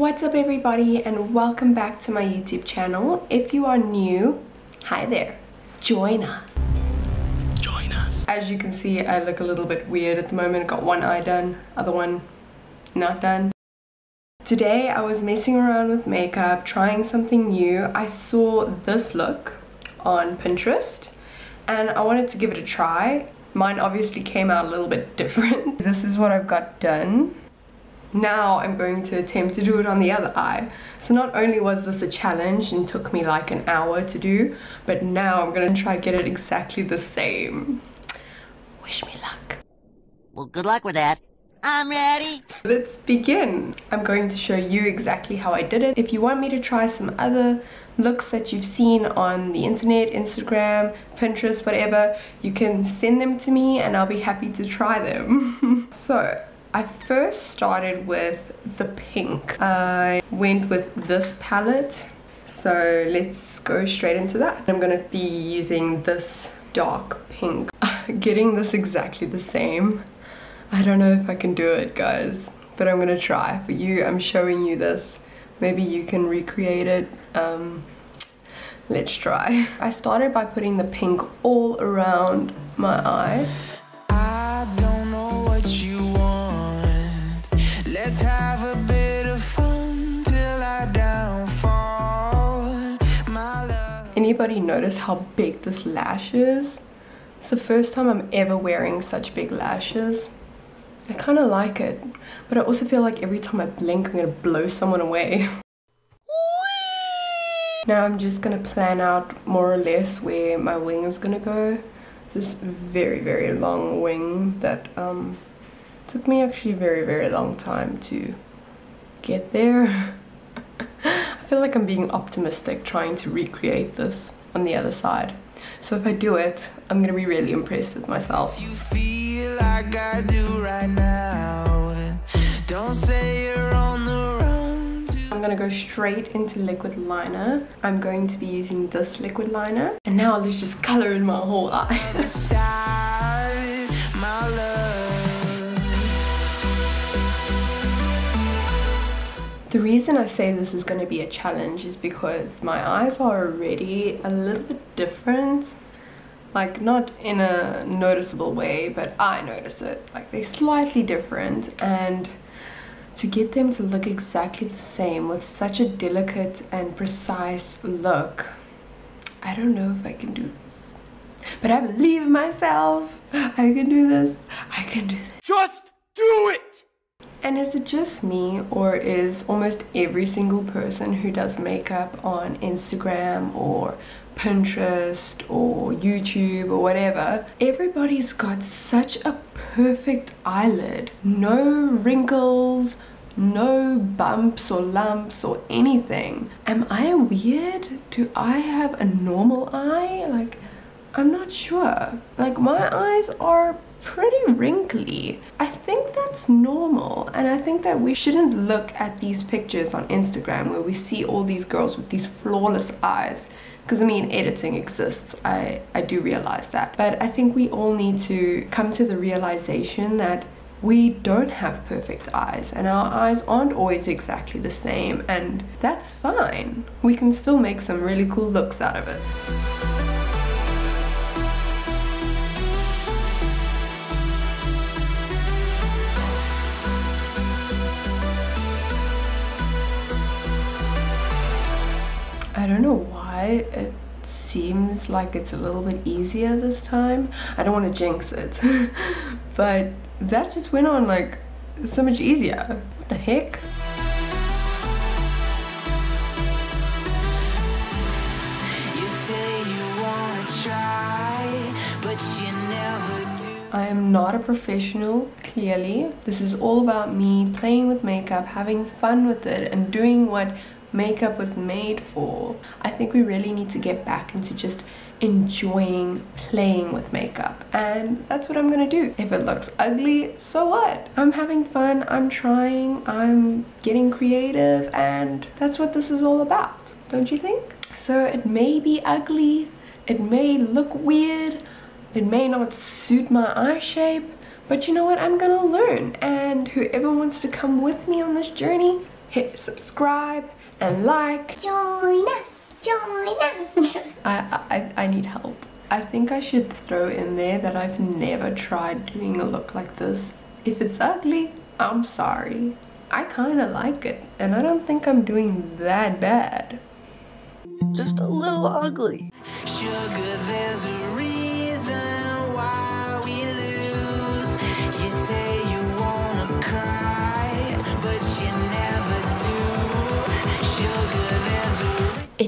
What's up everybody and welcome back to my YouTube channel. If you are new, hi there. Join us. Join us. As you can see, I look a little bit weird at the moment. Got one eye done, other one not done. Today I was messing around with makeup, trying something new. I saw this look on Pinterest and I wanted to give it a try. Mine obviously came out a little bit different. this is what I've got done. Now I'm going to attempt to do it on the other eye. So not only was this a challenge and took me like an hour to do, but now I'm gonna try get it exactly the same. Wish me luck. Well, good luck with that. I'm ready. Let's begin. I'm going to show you exactly how I did it. If you want me to try some other looks that you've seen on the internet, Instagram, Pinterest, whatever, you can send them to me and I'll be happy to try them. so I first started with the pink. I went with this palette. So let's go straight into that. I'm gonna be using this dark pink. Getting this exactly the same. I don't know if I can do it guys, but I'm gonna try. For you, I'm showing you this. Maybe you can recreate it. Um, let's try. I started by putting the pink all around my eye. Anybody notice how big this lash is? It's the first time I'm ever wearing such big lashes. I kind of like it, but I also feel like every time I blink I'm gonna blow someone away. now I'm just gonna plan out more or less where my wing is gonna go. This very, very long wing that um, took me actually a very very long time to get there feel like I'm being optimistic trying to recreate this on the other side. So if I do it I'm gonna be really impressed with myself. You feel like I do right now don't say you're on the run I'm gonna go straight into liquid liner. I'm going to be using this liquid liner. And now let's just color in my whole eye The reason I say this is going to be a challenge is because my eyes are already a little bit different. Like not in a noticeable way, but I notice it. Like they're slightly different and to get them to look exactly the same with such a delicate and precise look, I don't know if I can do this. But I believe in myself. I can do this. I can do this. Just do it! And is it just me or is almost every single person who does makeup on Instagram or Pinterest or YouTube or whatever, everybody's got such a perfect eyelid. No wrinkles, no bumps or lumps or anything. Am I weird? Do I have a normal eye? Like, I'm not sure. Like, my eyes are pretty wrinkly. I think that's normal and I think that we shouldn't look at these pictures on Instagram where we see all these girls with these flawless eyes because I mean editing exists. I I do realize that. But I think we all need to come to the realization that we don't have perfect eyes and our eyes aren't always exactly the same and that's fine. We can still make some really cool looks out of it it seems like it's a little bit easier this time. I don't want to jinx it, but that just went on like so much easier. What the heck? I am not a professional, clearly. This is all about me playing with makeup, having fun with it, and doing what makeup was made for. I think we really need to get back into just enjoying playing with makeup and that's what I'm gonna do. If it looks ugly, so what? I'm having fun, I'm trying, I'm getting creative and that's what this is all about, don't you think? So it may be ugly, it may look weird, it may not suit my eye shape, but you know what, I'm gonna learn and whoever wants to come with me on this journey, hit subscribe and like. Join us, join us. I, I, I need help. I think I should throw in there that I've never tried doing a look like this. If it's ugly, I'm sorry. I kind of like it, and I don't think I'm doing that bad. Just a little ugly. Sugar,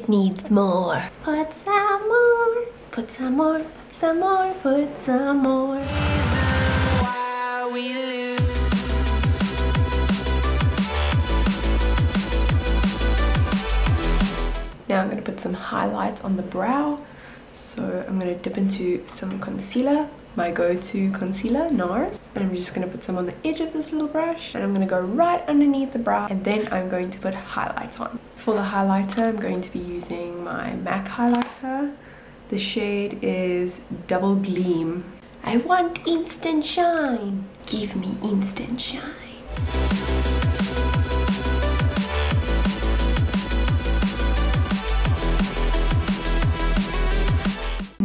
It needs more. Put some more, put some more, put some more, put some more. Now I'm going to put some highlights on the brow. So I'm going to dip into some concealer, my go-to concealer, NARS. And I'm just going to put some on the edge of this little brush. And I'm going to go right underneath the brow. And then I'm going to put highlight on. For the highlighter, I'm going to be using my MAC highlighter. The shade is Double Gleam. I want instant shine. Give me instant shine.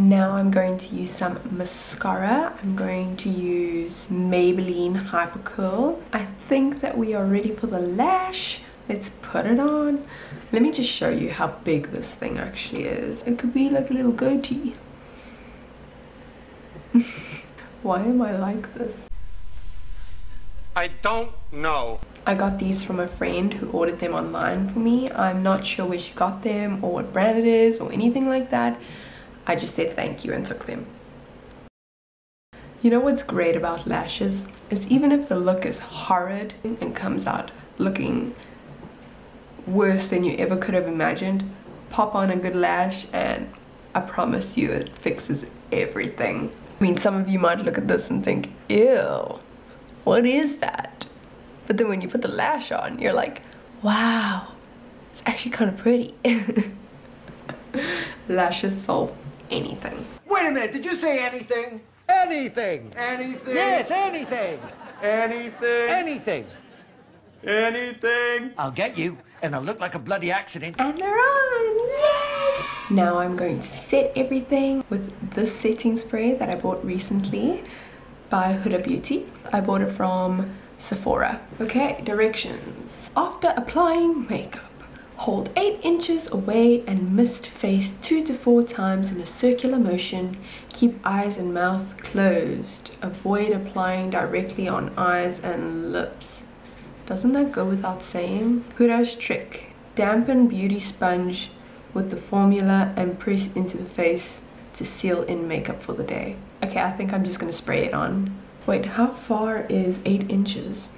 Now I'm going to use some mascara. I'm going to use Maybelline Hyper Curl. I think that we are ready for the lash. Let's put it on. Let me just show you how big this thing actually is. It could be like a little goatee. Why am I like this? I don't know. I got these from a friend who ordered them online for me. I'm not sure where she got them or what brand it is or anything like that. I just said thank you and took them. You know what's great about lashes is even if the look is horrid and comes out looking worse than you ever could have imagined, pop on a good lash and I promise you it fixes everything. I mean, some of you might look at this and think, ew, what is that? But then when you put the lash on, you're like, wow, it's actually kind of pretty. Lashes solve anything. Wait a minute, did you say anything? Anything. Anything? Yes, anything. Anything? Anything. Anything? I'll get you, and I'll look like a bloody accident. And they're on! Yay! Now I'm going to set everything with this setting spray that I bought recently by Huda Beauty. I bought it from Sephora. Okay, directions. After applying makeup, hold 8 inches away and mist face 2 to 4 times in a circular motion. Keep eyes and mouth closed. Avoid applying directly on eyes and lips. Doesn't that go without saying? Huda's trick. Dampen beauty sponge with the formula and press into the face to seal in makeup for the day. Okay, I think I'm just gonna spray it on. Wait, how far is 8 inches?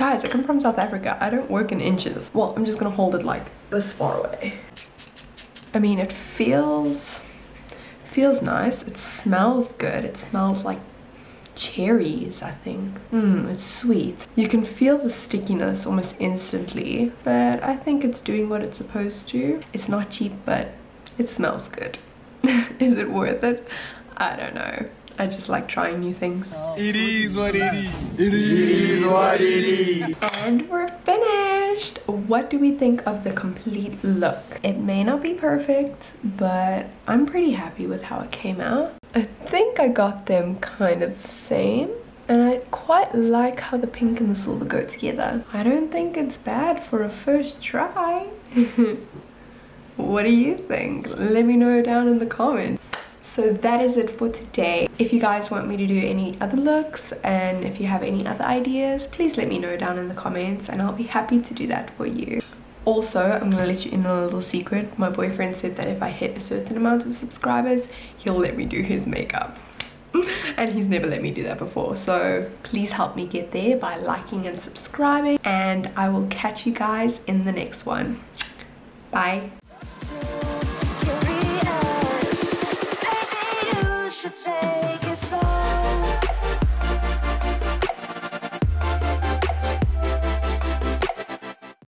Guys, I come from South Africa. I don't work in inches. Well, I'm just gonna hold it like this far away. I mean, it feels feels nice. It smells good. It smells like cherries, I think. Mmm, it's sweet. You can feel the stickiness almost instantly, but I think it's doing what it's supposed to. It's not cheap, but it smells good. is it worth it? I don't know. I just like trying new things. It is what it is. It is what it is. And we're finished! What do we think of the complete look? It may not be perfect, but I'm pretty happy with how it came out. I think I got them kind of the same. And I quite like how the pink and the silver go together. I don't think it's bad for a first try. what do you think? Let me know down in the comments. So that is it for today. If you guys want me to do any other looks and if you have any other ideas, please let me know down in the comments and I'll be happy to do that for you. Also, I'm gonna let you in on a little secret. My boyfriend said that if I hit a certain amount of subscribers, he'll let me do his makeup. and he's never let me do that before. So please help me get there by liking and subscribing. And I will catch you guys in the next one. Bye. Say